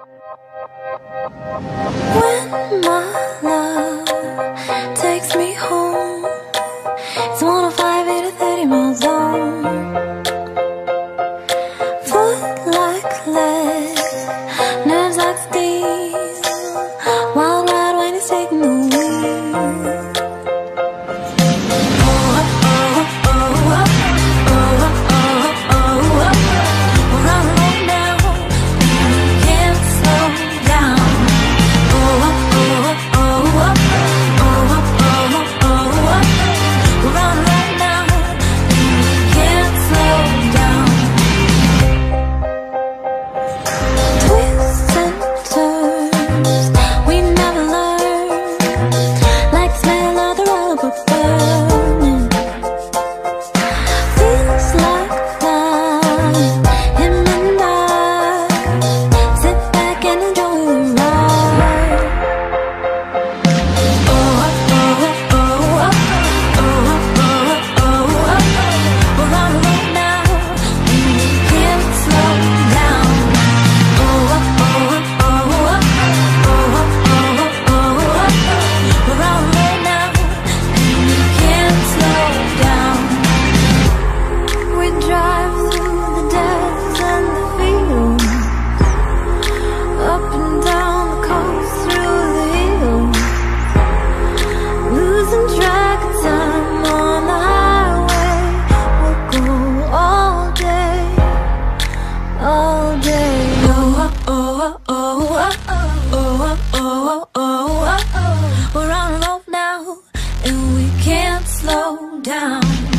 When my We're on a love now, and we can't slow down.